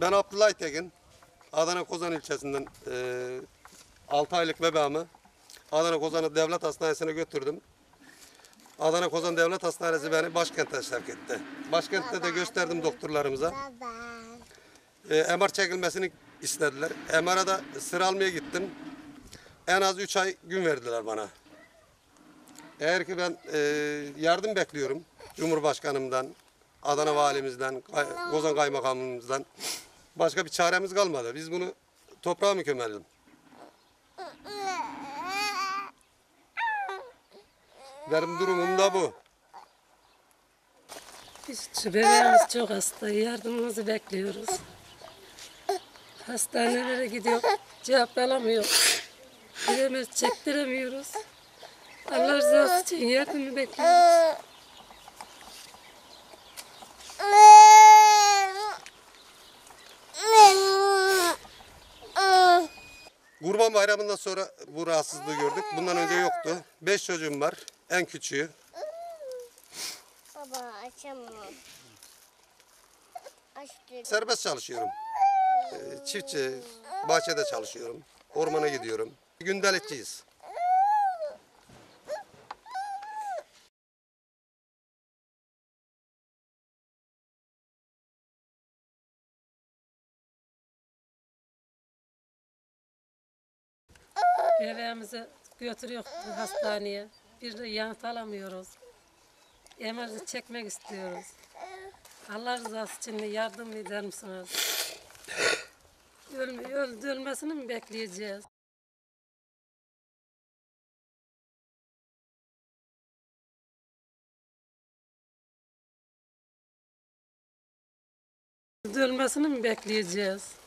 Ben Abdullah Aytekin. Adana Kozan ilçesinden 6 aylık bebeğimi Adana Kozan'ı devlet hastanesine götürdüm. Adana Kozan Devlet Hastanesi beni başkente sevk etti. Başkentte de gösterdim doktorlarımıza. E, MR çekilmesini istediler. MR'a da sıra almaya gittim. En az 3 ay gün verdiler bana. Eğer ki ben e, yardım bekliyorum Cumhurbaşkanımdan, Adana Valimizden, Kozan Kaymakamımızdan. Başka bir çaremiz kalmadı. Biz bunu toprağa mı kömelim? Benim durumum da bu. Biz bebeğimiz çok hasta. Yardımımızı bekliyoruz. Hastanelere gidiyor. Cevap alamıyor. Gidemez, çektiremiyoruz. Allah rızası için yardımı bekliyoruz. Kurban Bayramı'ndan sonra bu rahatsızlığı gördük. Bundan önce yoktu. Beş çocuğum var. En küçüğü. Baba açamam. Serbest çalışıyorum. Ee, Çiftçi, bahçede çalışıyorum. Ormana gidiyorum. Gündelikçiyiz. Bebeğimizi götürüyor hastaneye. Bir de yanıt alamıyoruz. Emerzi çekmek istiyoruz. Allah rızası için yardım eder misiniz? Ölme, öldürülmesini mi bekleyeceğiz? Öldürülmesini mi bekleyeceğiz?